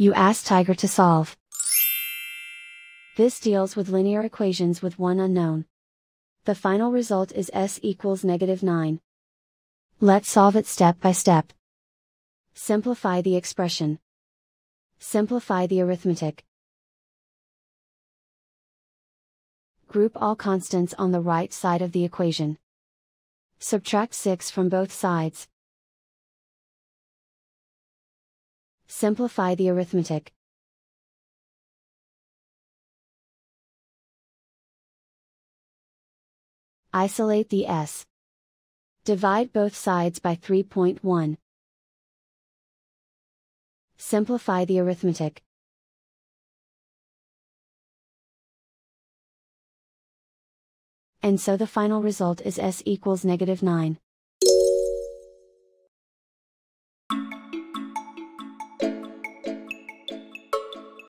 You ask Tiger to solve. This deals with linear equations with one unknown. The final result is s equals negative 9. Let's solve it step by step. Simplify the expression. Simplify the arithmetic. Group all constants on the right side of the equation. Subtract 6 from both sides. Simplify the arithmetic. Isolate the s. Divide both sides by 3.1. Simplify the arithmetic. And so the final result is s equals negative 9.